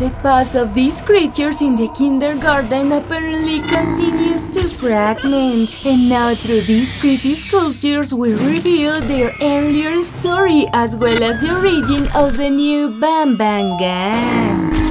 The past of these creatures in the kindergarten apparently continues to fragment, and now through these creepy sculptures we reveal their earlier story as well as the origin of the new Banban Gang.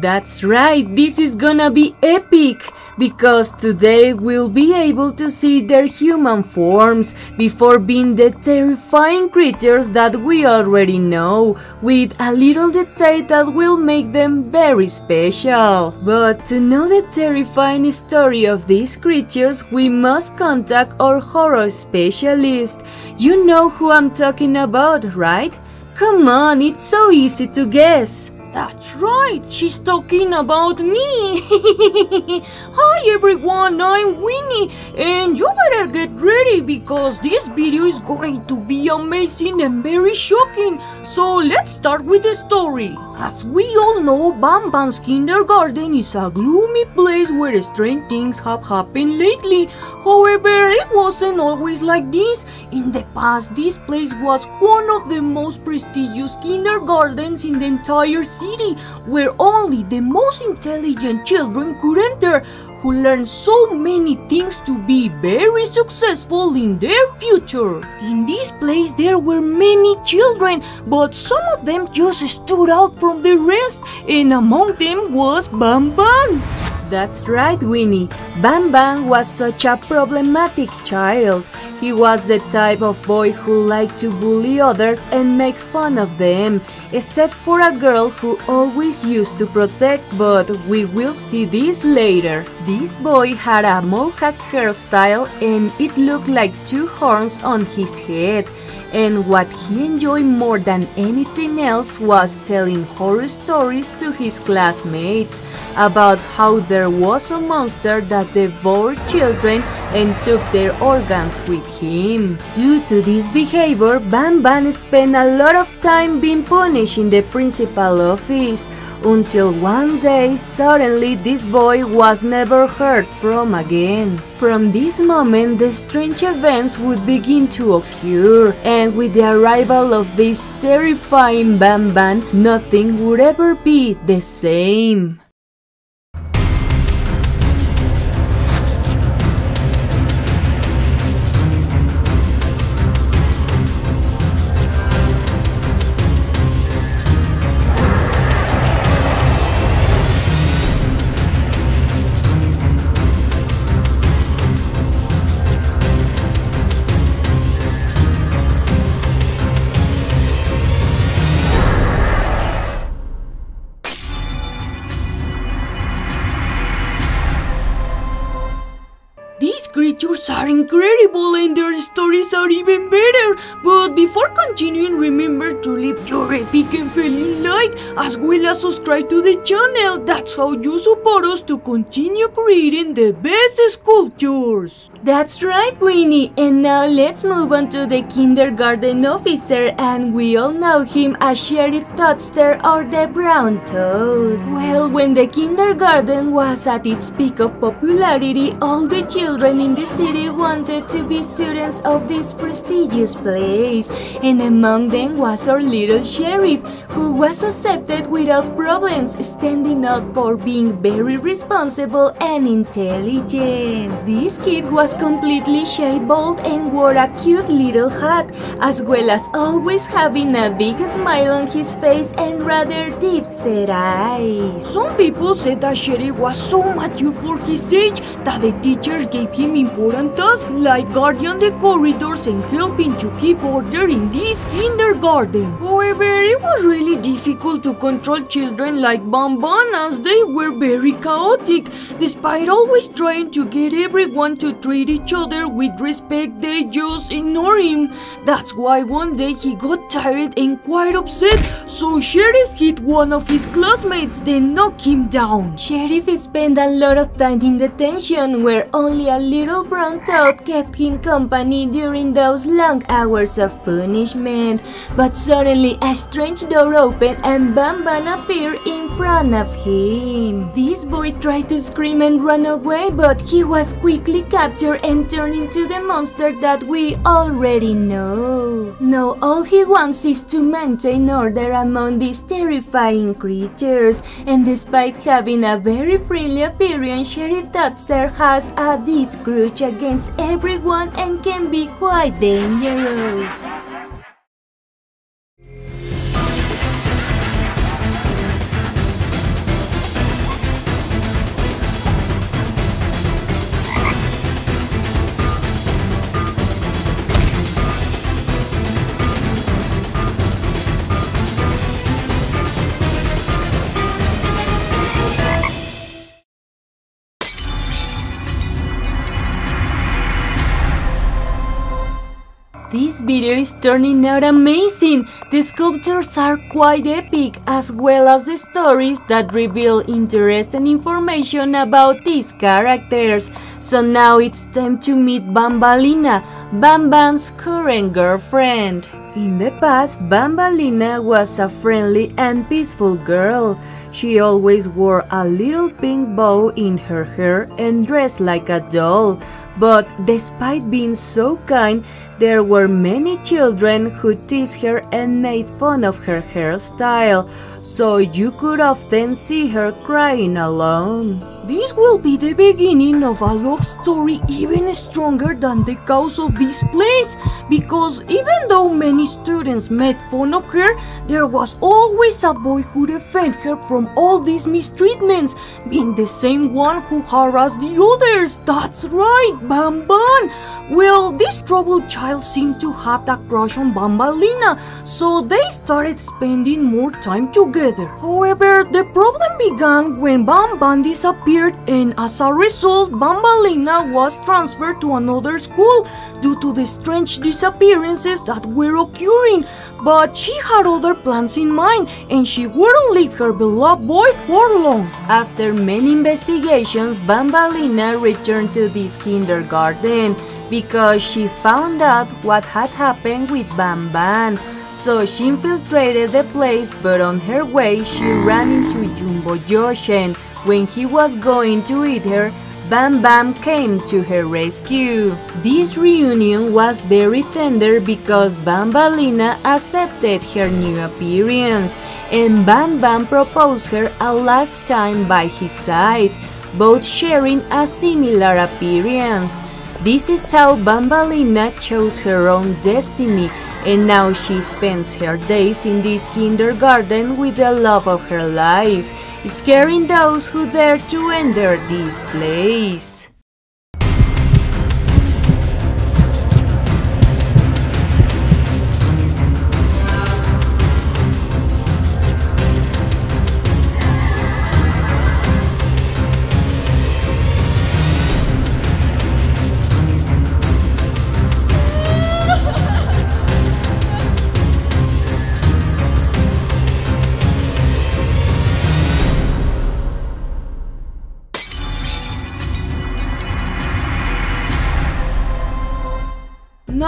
That's right, this is gonna be epic! Because today we'll be able to see their human forms before being the terrifying creatures that we already know, with a little detail that will make them very special. But to know the terrifying story of these creatures, we must contact our horror specialist. You know who I'm talking about, right? Come on, it's so easy to guess. That's right, she's talking about me. Hi everyone, I'm Winnie, and you better get ready because this video is going to be amazing and very shocking. So let's start with the story. As we all know, Banban's kindergarten is a gloomy place where strange things have happened lately. However, it wasn't always like this. In the past, this place was one of the most prestigious kindergartens in the entire city, where only the most intelligent children could enter, who learned so many things to be very successful in their future. In this place, there were many children, but some of them just stood out from the rest, and among them was Banban. That's right, Winnie. Banban was such a problematic child. He was the type of boy who liked to bully others and make fun of them, except for a girl who always used to protect, but we will see this later. This boy had a mohawk hairstyle and it looked like two horns on his head and what he enjoyed more than anything else was telling horror stories to his classmates about how there was a monster that devoured children and took their organs with him. Due to this behavior, Banban spent a lot of time being punished in the principal office until one day suddenly this boy was never heard from again. From this moment, the strange events would begin to occur, and with the arrival of this terrifying Banban, nothing would ever be the same. Creatures are incredible and their stories are even better. But before continuing, remember to leave your epic and feeling like as well as subscribe to the channel. That's how you support us to continue creating the best sculptures. That's right, Winnie. And now let's move on to the kindergarten officer, and we all know him as Sheriff Toadster or the Brown Toad. Well, when the kindergarten was at its peak of popularity, all the children in the city wanted to be students of this prestigious place, and among them was our little sheriff, who was accepted without problems, standing out for being very responsible and intelligent. This kid was completely shaved and wore a cute little hat, as well as always having a big smile on his face and rather deep set eyes. Some people said that Sheriff was so mature for his age that the teacher gave him important tasks like guarding the corridors and helping to keep order in this kindergarten. However, it was really difficult to control children like Banban as they were very chaotic. Despite always trying to get everyone to treat each other with respect, they just ignore him. That's why one day he got tired and quite upset, so Sheriff hit one of his classmates, then knocked him down. Sheriff spent a lot of time in detention where only a little brown kept him company during those long hours of punishment. But suddenly a strange door opened and Banban appeared in front of him. This boy tried to scream and run away, but he was quickly captured and turned into the monster that we already know. Now all he wants is to maintain order among these terrifying creatures, and despite having a very friendly appearance, Sheriff Toadster has a deep grudge against everyone and can be quite dangerous. This video is turning out amazing! The sculptures are quite epic, as well as the stories that reveal interesting information about these characters. So now it's time to meet Banbaleena, Banban's current girlfriend. In the past, Banbaleena was a friendly and peaceful girl. She always wore a little pink bow in her hair and dressed like a doll. But despite being so kind, there were many children who teased her and made fun of her hairstyle, so you could often see her crying alone. This will be the beginning of a love story even stronger than the cause of this place because even though many students made fun of her, there was always a boy who defended her from all these mistreatments, being the same one who harassed the others. That's right, Banban! Well, this troubled child seemed to have a crush on Banbaleena, so they started spending more time together. However, the problem began when Banban disappeared and as a result, Banbaleena was transferred to another school due to the strange disappearances that were occurring. But she had other plans in mind and she wouldn't leave her beloved boy for long. After many investigations, Banbaleena returned to this kindergarten because she found out what had happened with Banban. So she infiltrated the place, but on her way she ran into Jumbo Yoshen. When he was going to eat her, Banban came to her rescue. This reunion was very tender because Banbaleena accepted her new appearance, and Banban proposed her a lifetime by his side, both sharing a similar appearance. This is how Banbaleena chose her own destiny, and now she spends her days in this kindergarten with the love of her life, scaring those who dare to enter this place.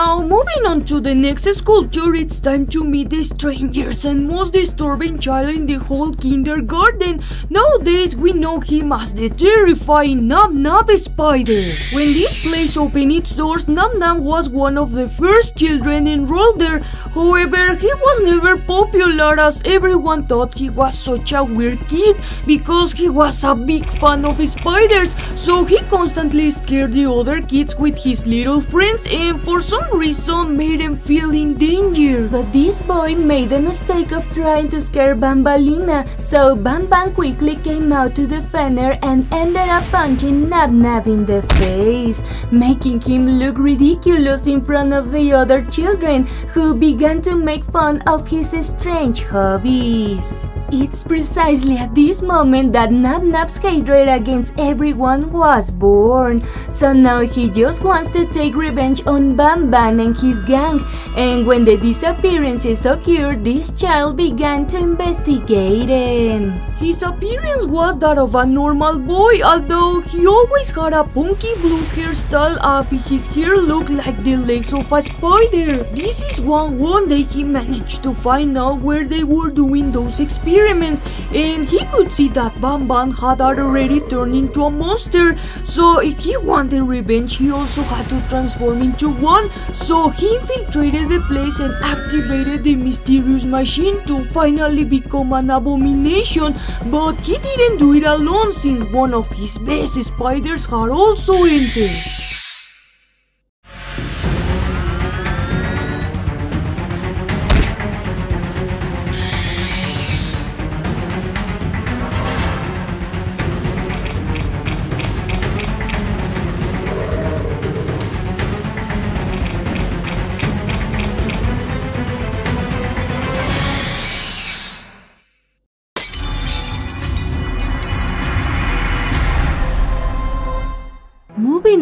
Now, moving on to the next sculpture, it's time to meet the strangest and most disturbing child in the whole kindergarten. Nowadays, we know him as the terrifying Nab Nab Spider. When this place opened its doors, Nab Nab was one of the first children enrolled there. However, he was never popular as everyone thought he was such a weird kid because he was a big fan of spiders. So he constantly scared the other kids with his little friends and for some reason made him feel in danger. But this boy made the mistake of trying to scare Banbaleena, so Banban quickly came out to defend her and ended up punching Nab Nab in the face, making him look ridiculous in front of the other children who began to make fun of his strange hobbies. It's precisely at this moment that Nab Nab's hatred against everyone was born. So now he just wants to take revenge on Banban and his gang. And when the disappearances occurred, this child began to investigate him. His appearance was that of a normal boy, although he always had a punky blue hairstyle of his hair looked like the legs of a spider. This is one one day he managed to find out where they were doing those experiments experiments and he could see that Banban had already turned into a monster. So if he wanted revenge, he also had to transform into one. So he infiltrated the place and activated the mysterious machine to finally become an abomination. But he didn't do it alone since one of his best spiders had also entered.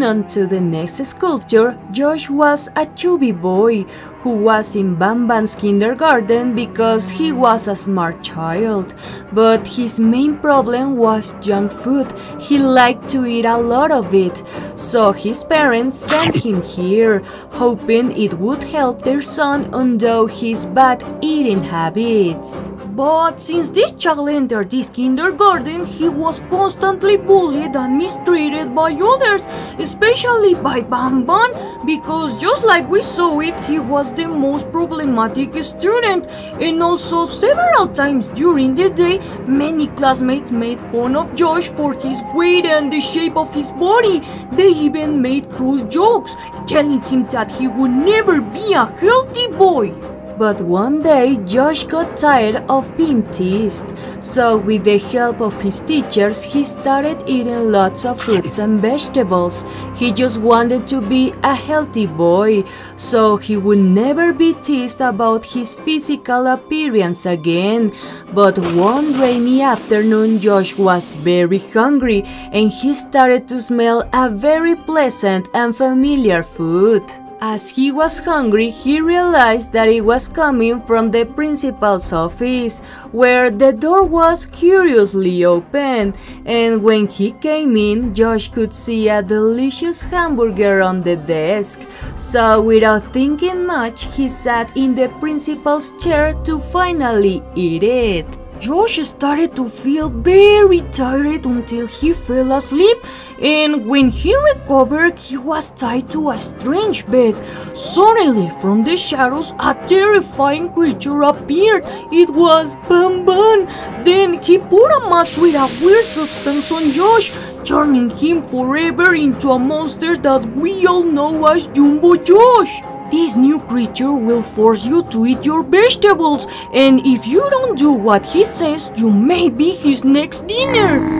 On to the next sculpture, Josh was a chubby boy who was in Banban's kindergarten because he was a smart child. But his main problem was junk food. He liked to eat a lot of it. So his parents sent him here, hoping it would help their son undo his bad eating habits. But since this child entered this kindergarten, he was constantly bullied and mistreated by others, especially by Banban, because just like we saw it, he was the most problematic student. And also, several times during the day, many classmates made fun of Josh for his weight and the shape of his body. They even made cruel jokes, telling him that he would never be a healthy boy. But one day, Josh got tired of being teased, so with the help of his teachers, he started eating lots of fruits and vegetables. He just wanted to be a healthy boy, so he would never be teased about his physical appearance again. But one rainy afternoon, Josh was very hungry and he started to smell a very pleasant and familiar food. As he was hungry, he realized that it was coming from the principal's office, where the door was curiously open, and when he came in, Josh could see a delicious hamburger on the desk. So without thinking much, he sat in the principal's chair to finally eat it. Josh started to feel very tired until he fell asleep, and when he recovered, he was tied to a strange bed. Suddenly, from the shadows, a terrifying creature appeared. It was Banban. Then he put a mask with a weird substance on Josh, turning him forever into a monster that we all know as Jumbo Josh. This new creature will force you to eat your vegetables, and if you don't do what he says, you may be his next dinner.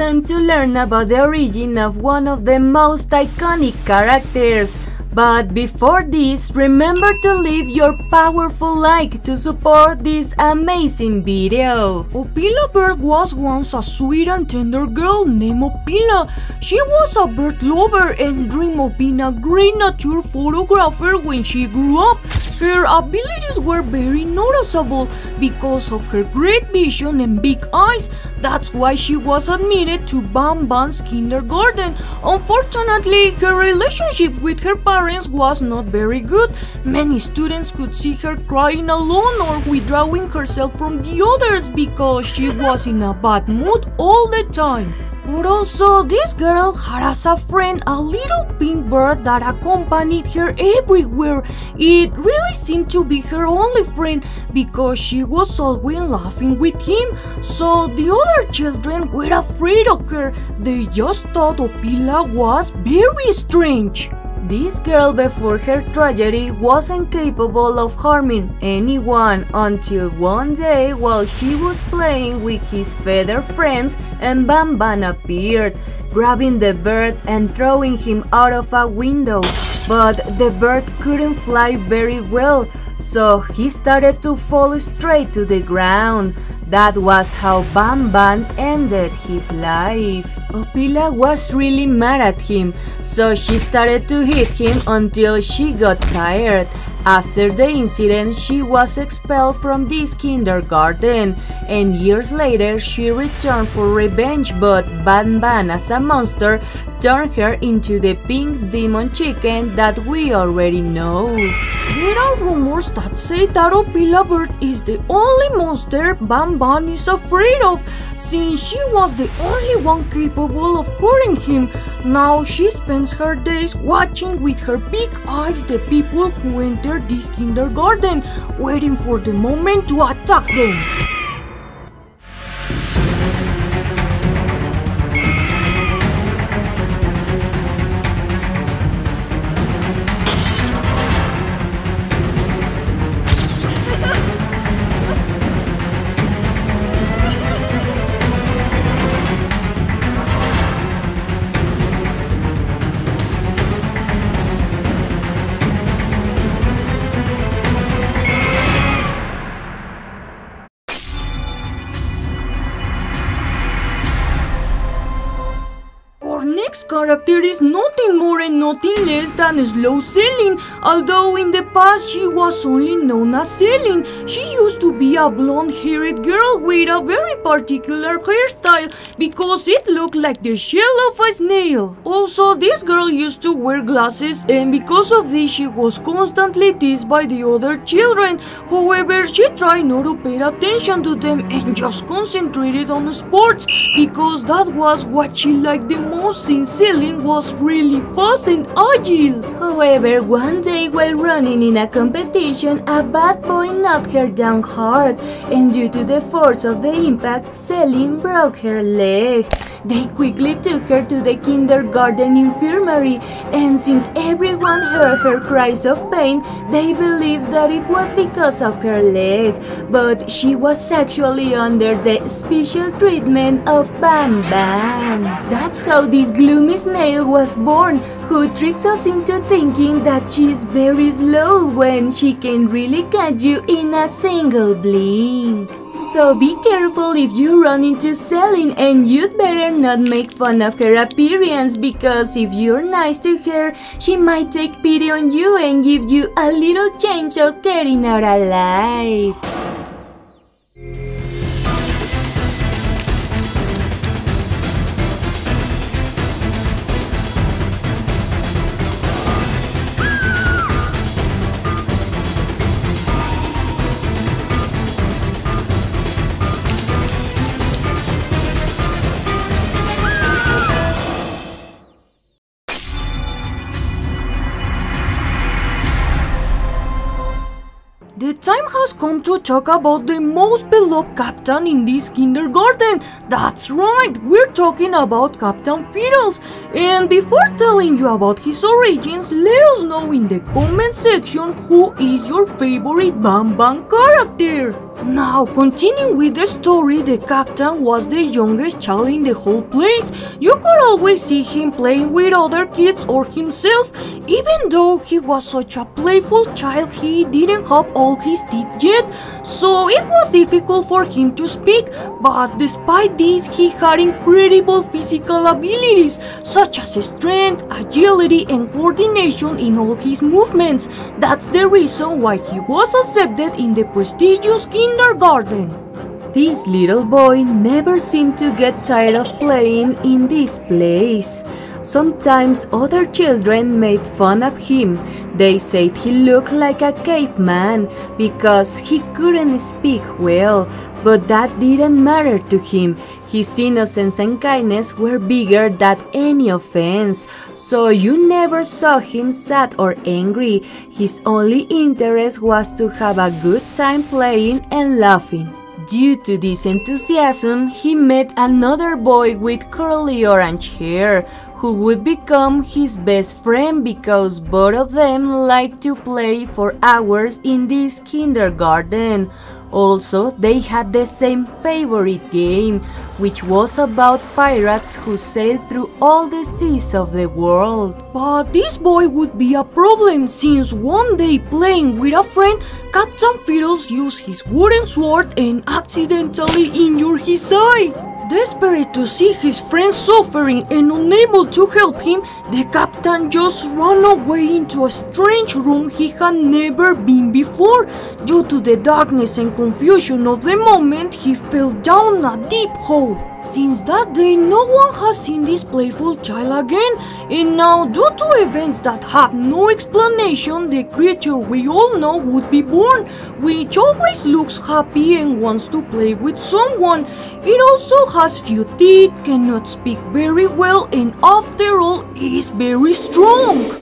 Time to learn about the origin of one of the most iconic characters, But before this, remember to leave your powerful like to support this amazing video. Opila Bird was once a sweet and tender girl named Opila. She was a bird lover and dreamed of being a great nature photographer when she grew up. Her abilities were very noticeable because of her great vision and big eyes. That's why she was admitted to Banban's kindergarten. Unfortunately, her relationship with her parents was not very good. Many students could see her crying alone or withdrawing herself from the others because she was in a bad mood all the time. But also, this girl had as a friend a little pink bird that accompanied her everywhere. It really seemed to be her only friend because she was always laughing with him. So the other children were afraid of her. They just thought Opila was very strange. This girl before her tragedy wasn't capable of harming anyone until one day while she was playing with his feather friends and Banban appeared, grabbing the bird and throwing him out of a window. But the bird couldn't fly very well, so he started to fall straight to the ground. That was how Banban ended his life. Opila was really mad at him, so she started to hit him until she got tired. After the incident, she was expelled from this kindergarten, and years later she returned for revenge, but Banban as a monster turned her into the pink demon chicken that we already know. There are rumors that say that Opila Bird is the only monster Banban is afraid of, since she was the only one capable of hurting him. Now she spends her days watching with her big eyes the people who enter this kindergarten, waiting for the moment to attack them. Character is and nothing less than Slow Seline, Although in the past she was only known as Seline. she used to be a blonde-haired girl with a very particular hairstyle because it looked like the shell of a snail. Also, this girl used to wear glasses and because of this she was constantly teased by the other children. However, she tried not to pay attention to them and just concentrated on sports because that was what she liked the most since Seline was really fast and agile. However, one day while running in a competition, a bad boy knocked her down hard, and due to the force of the impact, Seline broke her leg. They quickly took her to the kindergarten infirmary, and since everyone heard her cries of pain, they believed that it was because of her leg. But she was actually under the special treatment of Banban. That's how this gloomy snail was born, who tricks us into thinking that she is very slow when she can really catch you in a single blink. So be careful if you run into Seline and you'd better not make fun of her appearance because if you're nice to her, she might take pity on you and give you a little chance of getting out alive. Come to talk about the most beloved captain in this kindergarten. That's right, we're talking about Captain Fiddles. And before telling you about his origins, let us know in the comment section who is your favorite Banban character. Now, continuing with the story, the captain was the youngest child in the whole place. You could always see him playing with other kids or himself. Even though he was such a playful child, he didn't have all his teeth yet, so it was difficult for him to speak. But despite this, he had incredible physical abilities, such as strength, agility, and coordination in all his movements. That's the reason why he was accepted in the prestigious kindergarten. This little boy never seemed to get tired of playing in this place. Sometimes other children made fun of him. They said he looked like a caveman because he couldn't speak well, but that didn't matter to him. His innocence and kindness were bigger than any offense, so you never saw him sad or angry. His only interest was to have a good time playing and laughing. Due to this enthusiasm, he met another boy with curly orange hair, who would become his best friend because both of them liked to play for hours in this kindergarten. Also, they had the same favorite game, which was about pirates who sailed through all the seas of the world. But this boy would be a problem since one day playing with a friend, Captain Fiddles used his wooden sword and accidentally injured his eye. Desperate to see his friend suffering and unable to help him, the captain just ran away into a strange room he had never been before. Due to the darkness and confusion of the moment, he fell down a deep hole. Since that day, no one has seen this playful child again, and now, due to events that have no explanation, the creature we all know would be born, which always looks happy and wants to play with someone. It also has few teeth, cannot speak very well, and after all, is very strong.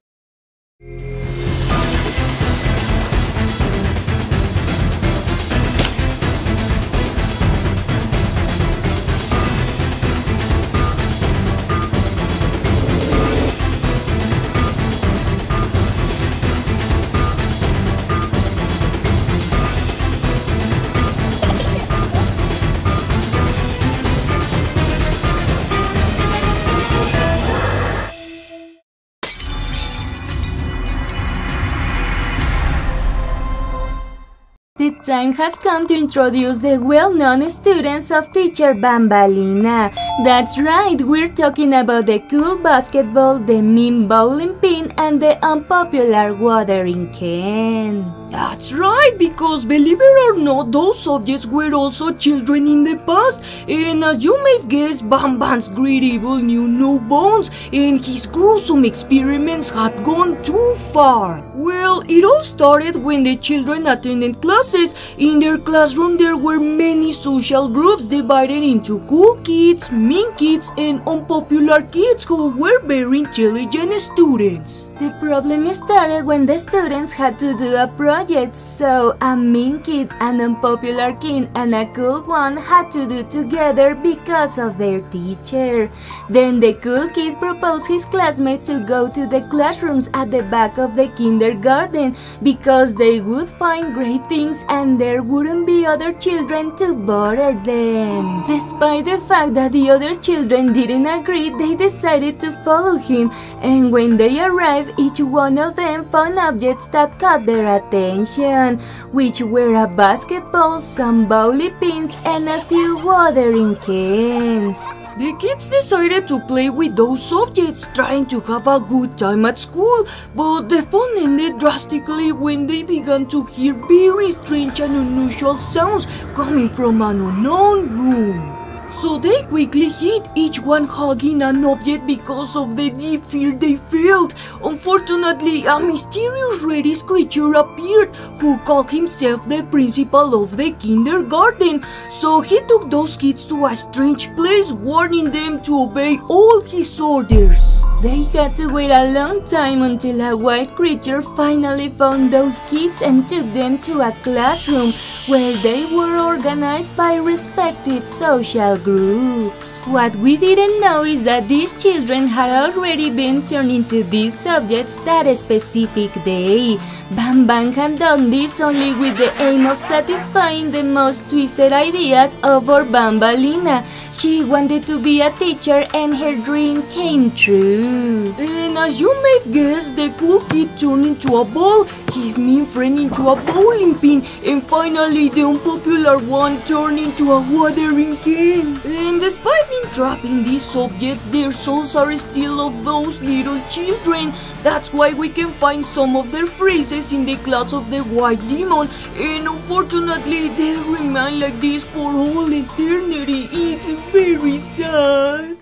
Time has come to introduce the well-known students of teacher Banbaleena. That's right, we're talking about the cool basketball, the mean bowling pin, and the unpopular watering can. That's right, because believe it or not, those subjects were also children in the past. And as you may guess, Banban's great evil knew no bounds, and his gruesome experiments had gone too far. Well, it all started when the children attended classes. In their classroom, there were many social groups divided into cool kids, mean kids, and unpopular kids who were very intelligent students. The problem started when the students had to do a project, so a mean kid, an unpopular kid, and a cool one had to do together because of their teacher. Then the cool kid proposed his classmates to go to the classrooms at the back of the kindergarten because they would find great things and there wouldn't be other children to bother them. Despite the fact that the other children didn't agree, they decided to follow him, and when they arrived, each one of them found objects that caught their attention, which were a basketball, some bowling pins, and a few watering cans. The kids decided to play with those objects, trying to have a good time at school, but the fun ended drastically when they began to hear very strange and unusual sounds coming from an unknown room. So they quickly hid, each one hugging an object because of the deep fear they felt. Unfortunately, a mysterious reddish creature appeared who called himself the principal of the kindergarten. So he took those kids to a strange place, warning them to obey all his orders. They had to wait a long time until a white creature finally found those kids and took them to a classroom where they were organized by respective social groups. What we didn't know is that these children had already been turned into these subjects that specific day. Banban had done this only with the aim of satisfying the most twisted ideas of our Banbaleena. She wanted to be a teacher and her dream came true. Mm. And as you may have guessed, the cool kid turned into a ball, his mean friend into a bowling pin, and finally the unpopular one turned into a watering can. And despite being trapped in these objects, their souls are still of those little children. That's why we can find some of their phrases in the class of the white demon, and unfortunately they'll remain like this for all eternity. It's very sad.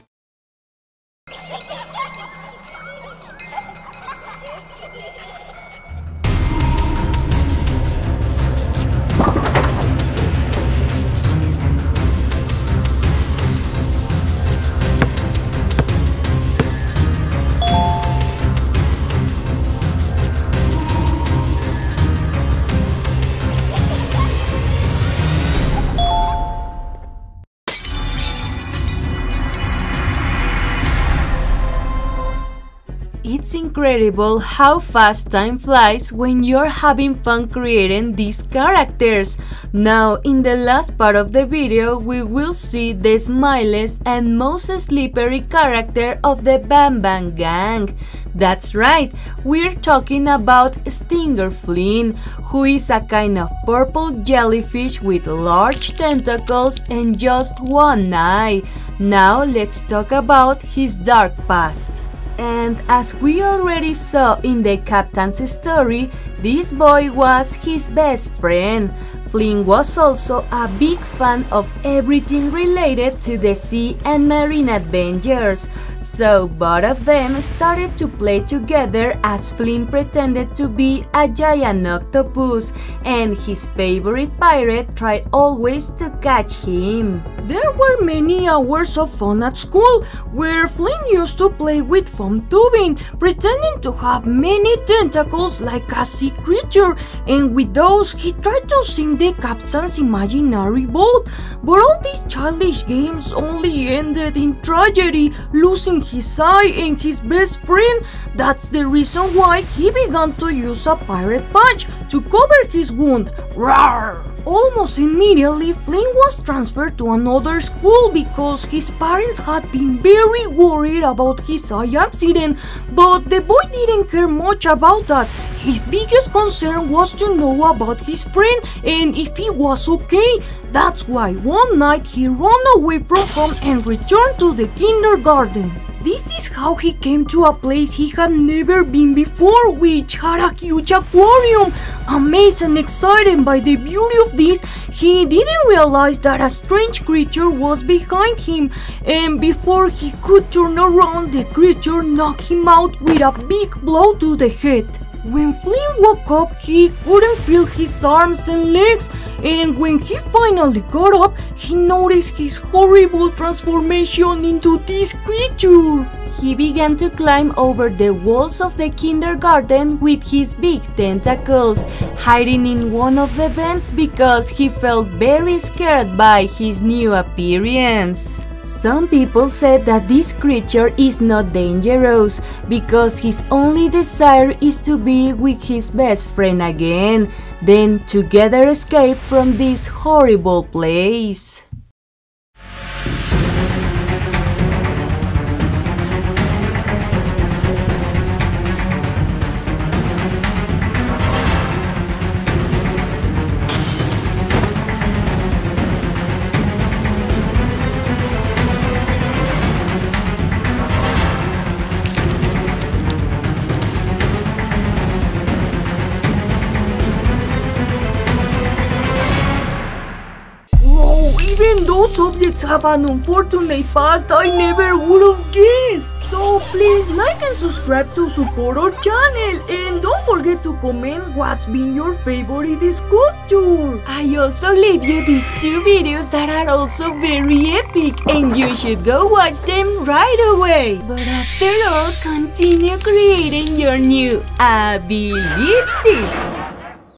It's incredible how fast time flies when you're having fun creating these characters. Now, in the last part of the video, we will see the smilest and most slippery character of the Banban gang. That's right, we're talking about Stinger Flynn, who is a kind of purple jellyfish with large tentacles and just one eye. Now, let's talk about his dark past. And as we already saw in the captain's story, this boy was his best friend. Flynn was also a big fan of everything related to the sea and marine adventures, so both of them started to play together as Flynn pretended to be a giant octopus, and his favorite pirate tried always to catch him. There were many hours of fun at school where Flynn used to play with foam tubing, pretending to have many tentacles like a sea creature, and with those he tried to sink the captain's imaginary boat. But all these childish games only ended in tragedy, losing his eye and his best friend. That's the reason why he began to use a pirate patch to cover his wound. Rawr! Almost immediately, Flynn was transferred to another school because his parents had been very worried about his eye accident, but the boy didn't care much about that. His biggest concern was to know about his friend and if he was okay. That's why one night he ran away from home and returned to the kindergarten. This is how he came to a place he had never been before, which had a huge aquarium. Amazed and excited by the beauty of this, he didn't realize that a strange creature was behind him, and before he could turn around, the creature knocked him out with a big blow to the head. When Flynn woke up, he couldn't feel his arms and legs, and when he finally got up, he noticed his horrible transformation into this creature. He began to climb over the walls of the kindergarten with his big tentacles, hiding in one of the vents because he felt very scared by his new appearance. Some people said that this creature is not dangerous because his only desire is to be with his best friend again, then together escape from this horrible place. Have an unfortunate past I never would have guessed. So please like and subscribe to support our channel and don't forget to comment what's been your favorite sculpture. I also leave you these two videos that are also very epic and you should go watch them right away. But after all, continue creating your new ability.